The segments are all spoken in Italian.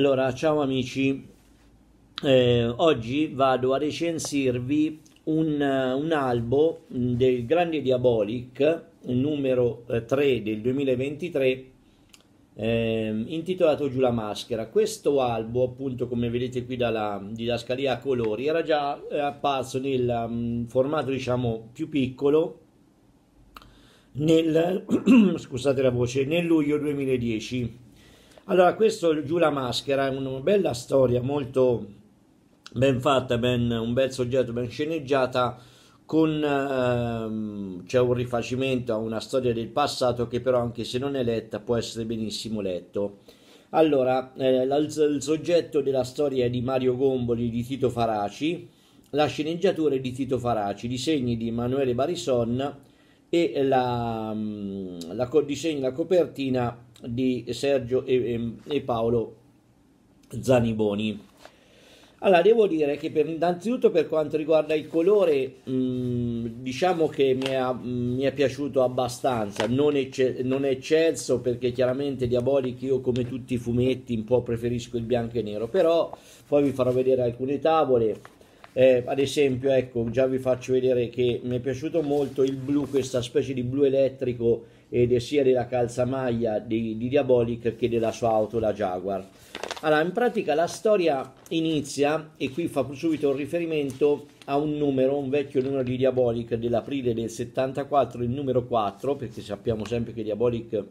Allora, ciao amici, eh, oggi vado a recensirvi un, un, albo del Grande Diabolic, numero 3 eh, del 2023, eh, intitolato Giù la maschera. Questo albo, appunto, come vedete qui dalla didascalia a colori, era già eh, apparso nel um, formato, diciamo, più piccolo nel, scusate la voce, nel luglio 2010 allora, questo Giù la maschera è una bella storia, molto ben fatta, ben, un bel soggetto, ben sceneggiata, con ehm, c'è un rifacimento a una storia del passato che però anche se non è letta può essere benissimo letto. Allora, eh, il, il soggetto della storia è di Mario Gomboli di Tito Faraci, la sceneggiatura è di Tito Faraci, disegni di Emanuele Barison e la, mm, la, disegna la copertina di Sergio e, e Paolo Zaniboni. Allora, devo dire che per, innanzitutto per quanto riguarda il colore, mh, mm, diciamo che mi è, mh, mi è, piaciuto abbastanza, non, ecce, non eccelso perché chiaramente Diabolic io come tutti i fumetti un po' preferisco il bianco e nero, però poi vi farò vedere alcune tavole, eh, ad esempio ecco già vi faccio vedere che mi è piaciuto molto il blu, questa specie di blu elettrico ed sia della calzamaglia di, di Diabolic che della sua auto, la Jaguar. Allora, in pratica la storia inizia, e qui fa subito un riferimento a un numero, un vecchio numero di Diabolic dell'aprile del 74, il numero 4, perché sappiamo sempre che Diabolic è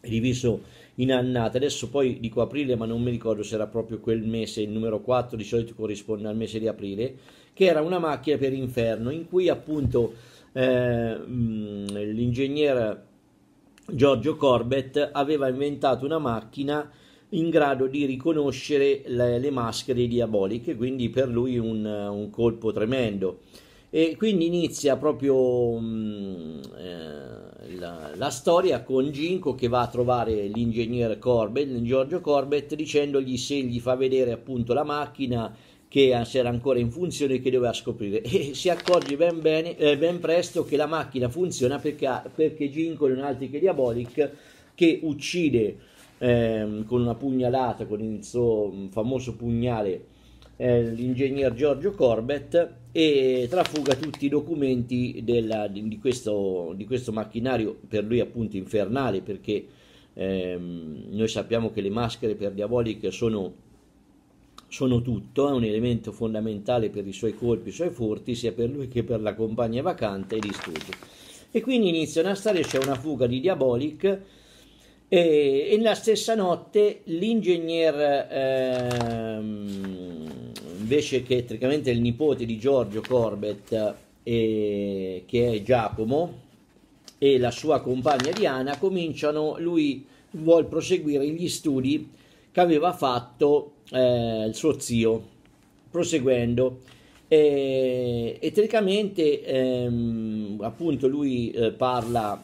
diviso in annate, adesso poi dico aprile ma non mi ricordo se era proprio quel mese, il numero 4 di solito corrisponde al mese di aprile, che era una macchina per inferno in cui appunto eh, l'ingegnere Giorgio Corbett aveva inventato una macchina in grado di riconoscere le, le maschere diaboliche, quindi per lui un, un, colpo tremendo. E quindi inizia proprio mh, mm, eh, la, la, storia con Ginko che va a trovare l'ingegnere Corbett, Giorgio Corbett, dicendogli se gli fa vedere appunto la macchina che era ancora in funzione che doveva scoprire. E si accorge ben, bene, eh, ben presto che la macchina funziona perché, perché Ginko non altri che Diabolic che uccide eh, con una pugnalata con il suo famoso pugnale eh, l'ingegner Giorgio Corbett e trafuga tutti i documenti della, di, questo, di, questo, macchinario per lui appunto infernale perché ehm, noi sappiamo che le maschere per Diabolic sono sono tutto, è un elemento fondamentale per i suoi colpi, i suoi furti, sia per lui che per la compagna vacante e di studio. E quindi inizia una storia, c'è una fuga di Diabolic e, e la stessa notte l'ingegner, ehm, invece che tecnicamente il nipote di Giorgio Corbett, eh, che è Giacomo, e la sua compagna Diana cominciano, lui vuole proseguire gli studi che aveva fatto eh, il suo zio, proseguendo. E, e teoricamente ehm, appunto lui eh, parla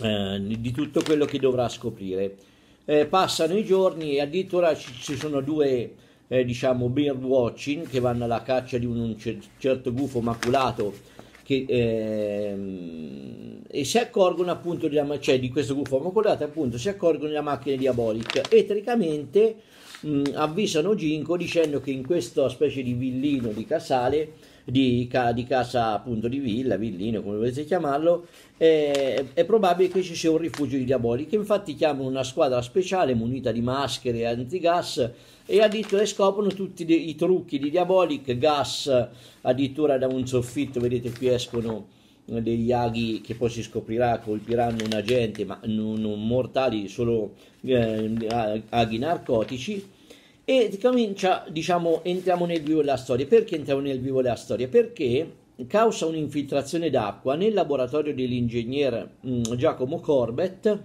eh, di tutto quello che dovrà scoprire. Eh, passano i giorni e addirittura ci, ci sono due eh, diciamo bird watching che vanno alla caccia di un, un certo gufo maculato che, ehm, e si accorgono appunto della, cioè, di questo gufo maculato appunto si accorgono della macchina diabolica. E teoricamente mh, avvisano Ginko dicendo che in questa specie di villino di casale di, di, casa appunto di villa, villino come volete chiamarlo, eh, è probabile che ci sia un rifugio di diaboli che infatti chiamano una squadra speciale munita di maschere e antigas e addirittura scoprono tutti i, i trucchi di Diabolic, gas addirittura da un soffitto, vedete qui escono degli aghi che poi si scoprirà colpiranno un agente ma non, non mortali, solo eh, aghi narcotici e comincia, diciamo, entriamo nel vivo della storia. Perché entriamo nel vivo della storia? Perché causa un'infiltrazione d'acqua nel laboratorio dell'ingegnere mm, Giacomo Corbett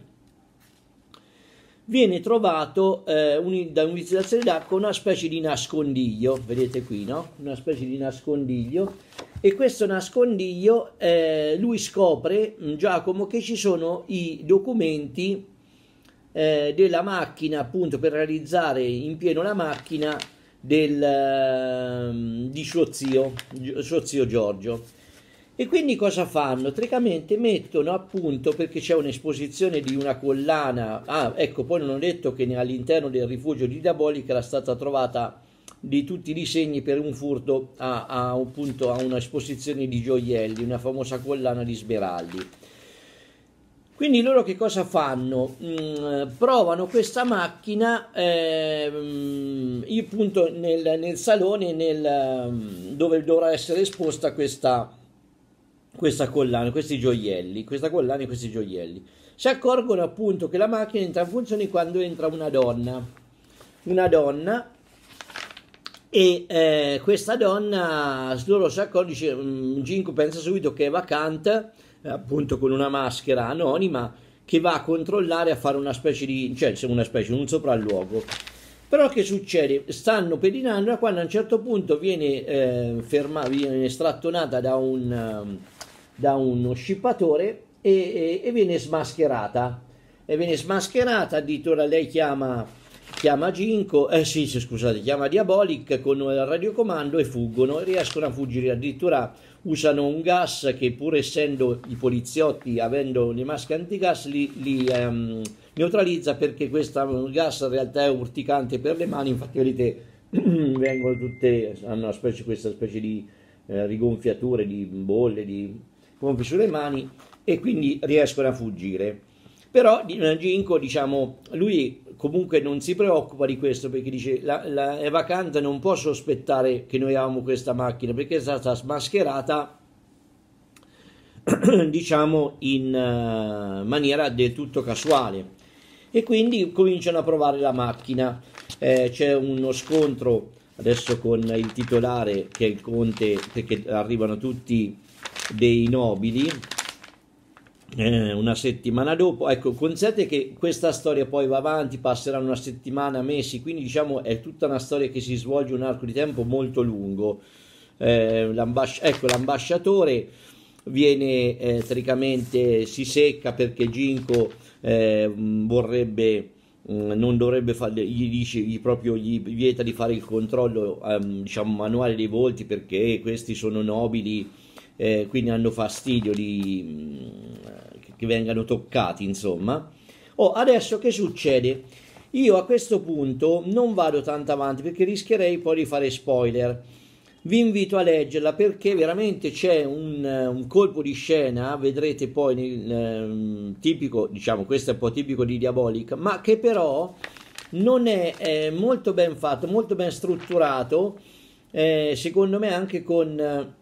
viene trovato eh, un, da un'infiltrazione d'acqua una specie di nascondiglio, vedete qui, no? Una specie di nascondiglio e questo nascondiglio eh, lui scopre, mm, Giacomo, che ci sono i documenti eh, della macchina appunto per realizzare in pieno la macchina del, uh, di suo zio, suo zio Giorgio E quindi cosa fanno? Tricamente mettono appunto, perché c'è un'esposizione di una collana, ah ecco, poi non ho detto che all'interno del rifugio di Diabolica era stata trovata di tutti i disegni per un furto a, a, appunto, a un'esposizione di gioielli, una famosa collana di smeraldi. Quindi loro che cosa fanno? Mm, provano questa macchina eh, appunto nel, nel salone nel, dove dovrà essere esposta questa, questa collana, questi gioielli, questa collana e questi gioielli. Si accorgono appunto che la macchina entra in funzione quando entra una donna. Una donna e eh, questa donna, loro si accorgono, dice, mm, Ginko pensa subito che è vacante, appunto con una maschera anonima, che va a controllare, a fare una specie di, cioè una specie, un sopralluogo. Però che succede? Stanno pedinando quando a un certo punto viene eh, fermata, viene strattonata da un, ehm, da uno scippatore e, e, e, viene smascherata. E viene smascherata, addirittura lei chiama chiama Ginko, eh sì, scusate, chiama Diabolic con il radiocomando e fuggono riescono a fuggire. Addirittura usano un gas che pur essendo i poliziotti, avendo le maschere antigas, li, li um, neutralizza perché questo gas in realtà è urticante per le mani, infatti vedete vengono tutte, hanno specie, questa specie di eh, rigonfiature, di bolle, di gonfi sulle mani e quindi riescono a fuggire. Però Ginko, diciamo, lui comunque non si preoccupa di questo perché dice la, la Eva Kant non può sospettare che noi avevamo questa macchina perché è stata smascherata diciamo in uh, maniera del tutto casuale. E quindi cominciano a provare la macchina. Eh, c'è uno scontro adesso con il titolare che è il conte perché arrivano tutti dei nobili eh, una settimana dopo. Ecco, consente che questa storia poi va avanti, passerà una settimana, mesi, quindi diciamo è tutta una storia che si svolge un arco di tempo molto lungo. Eh, l'ambas- ecco, l'ambasciatore viene eh, teoricamente si secca perché Ginko eh, vorrebbe mm, non dovrebbe fare gli dice gli proprio gli vieta di fare il controllo um, diciamo manuale dei volti perché questi sono nobili eh, quindi hanno fastidio di, mm, che vengano toccati, insomma. Oh, adesso che succede? Io a questo punto non vado tanto avanti perché rischierei poi di fare spoiler. Vi invito a leggerla perché veramente c'è un, un colpo di scena, vedrete poi nel, eh, tipico, diciamo questo è un po' tipico di Diabolic, ma che però non è, è molto ben fatto, molto ben strutturato, eh, secondo me anche con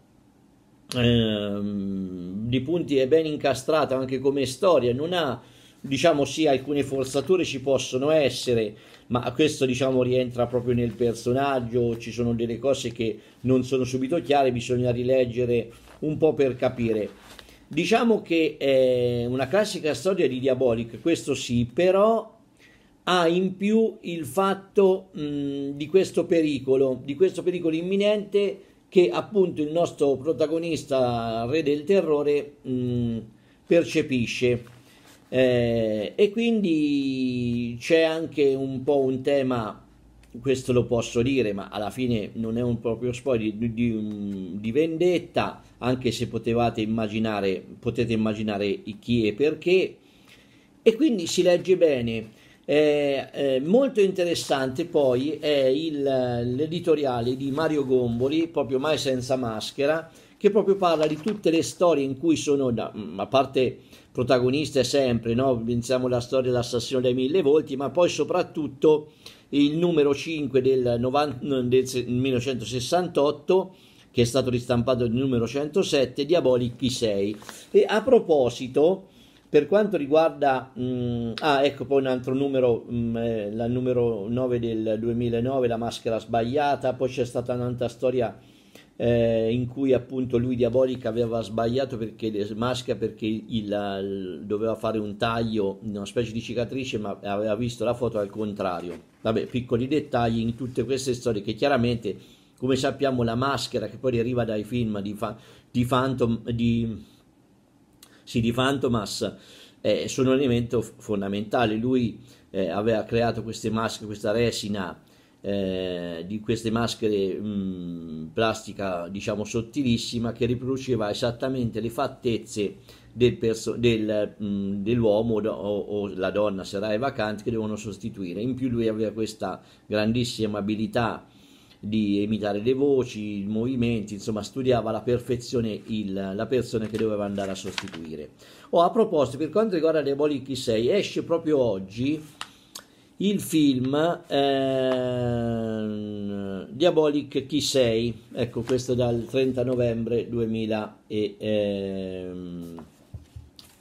Ehm, di punti è ben incastrata anche come storia, non ha diciamo sì alcune forzature ci possono essere ma questo diciamo rientra proprio nel personaggio ci sono delle cose che non sono subito chiare bisogna rileggere un po' per capire. Diciamo che è una classica storia di Diabolic questo sì però ha in più il fatto mh, di questo pericolo di questo pericolo imminente che appunto il nostro protagonista, re del terrore, mh, mm, percepisce. Eh, e quindi c'è anche un po' un tema, questo lo posso dire, ma alla fine non è un proprio spoiler, di, di, di vendetta, anche se potevate immaginare, potete immaginare chi e perché. E quindi si legge bene eh, eh, molto interessante poi è il, l'editoriale di Mario Gomboli, proprio Mai senza maschera, che proprio parla di tutte le storie in cui sono, a parte protagoniste sempre, no? pensiamo alla storia dell'assassino dai mille volti, ma poi soprattutto il numero 5 del, 90, del 1968 che è stato ristampato nel numero 107, Diabolic 6. E a proposito, per quanto riguarda, mh, mm, ah ecco poi un altro numero, mh, mm, la numero 9 del 2009, la maschera sbagliata, poi c'è stata un'altra storia eh, in cui appunto lui Diabolica aveva sbagliato perché maschera perché il, il, doveva fare un taglio, una specie di cicatrice, ma aveva visto la foto al contrario. Vabbè, piccoli dettagli in tutte queste storie che chiaramente, come sappiamo, la maschera che poi deriva dai film di, fa, di Phantom, di sì, di Fantomas eh, sono un elemento fondamentale. Lui eh, aveva creato queste maschere, questa resina eh, di queste maschere mh, plastica diciamo sottilissima che riproduceva esattamente le fattezze del perso- del, mh, dell'uomo o, o, la donna se era vacante che devono sostituire in più lui aveva questa grandissima abilità di imitare le voci, i movimenti, insomma studiava alla perfezione il, la persona che doveva andare a sostituire. Oh, a proposito, per quanto riguarda Diabolic 6, esce proprio oggi il film eh, Diabolic Chi sei, ecco questo dal 30 novembre 2000 e, eh,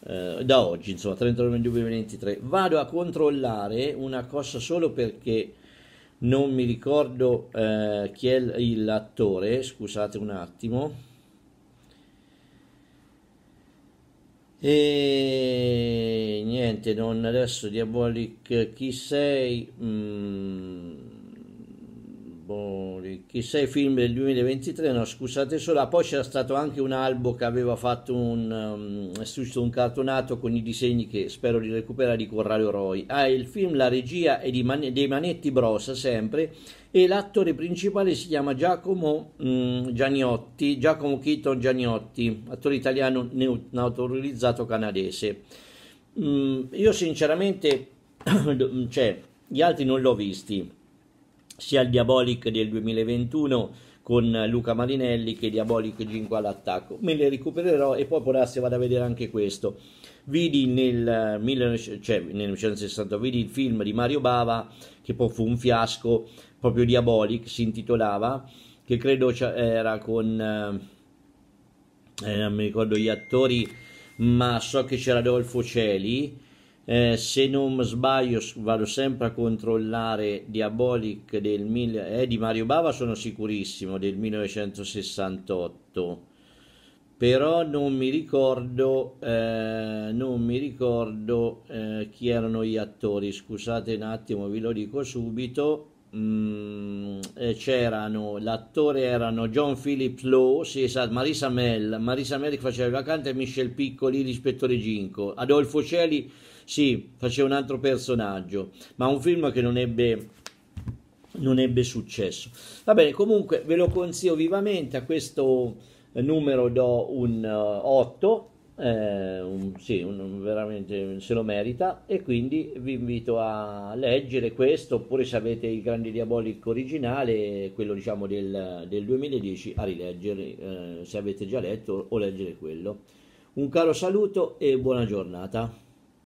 eh, da oggi, insomma 30 novembre 2023. Vado a controllare una cosa solo perché non mi ricordo eh, chi è l'attore, scusate un attimo. E niente, non adesso Diabolic chi sei? Mm, boh, chi sei film del 2023? No, scusate solo. Poi c'era stato anche un albo che aveva fatto un, um, un cartonato con i disegni che spero di recuperare di Corrado Roy. Ah, il film, la regia è Man- dei Manetti Brosa sempre e l'attore principale si chiama Giacomo mh, Gianiotti, Giacomo Keaton Gianiotti, attore italiano naturalizzato canadese. Mh, io sinceramente, cioè, gli altri non l'ho visti, sia il Diabolic del 2021 con Luca Marinelli che Diabolic 5 all'attacco. Me le recupererò e poi può darsi vado a vedere anche questo. Vidi nel, 19, cioè, nel 1960, vidi il film di Mario Bava che poi fu un fiasco proprio Diabolic si intitolava, che credo era con, eh, eh, non mi ricordo gli attori, ma so che c'era Adolfo Celi, eh, se non sbaglio vado sempre a controllare Diabolic del eh, di Mario Bava sono sicurissimo del 1968 però non mi ricordo eh, non mi ricordo eh, chi erano gli attori. Scusate un attimo vi lo dico subito. Mm, c'erano l'attore erano John Philip Lowe, sì, esatto, Marisa Mell, Marisa Mell che faceva il vacante Michel Piccoli, l'ispettore Ginco, Adolfo Celi, sì, faceva un altro personaggio, ma un film che non ebbe, non ebbe successo. Va bene, comunque ve lo consiglio vivamente, a questo numero do un uh, eh, 8 eh, un, sì, un, veramente se lo merita e quindi vi invito a leggere questo oppure se avete il Grandi Diabolico originale, quello diciamo del, del 2010, a rileggere eh, se avete già letto o leggere quello. Un caro saluto e buona giornata.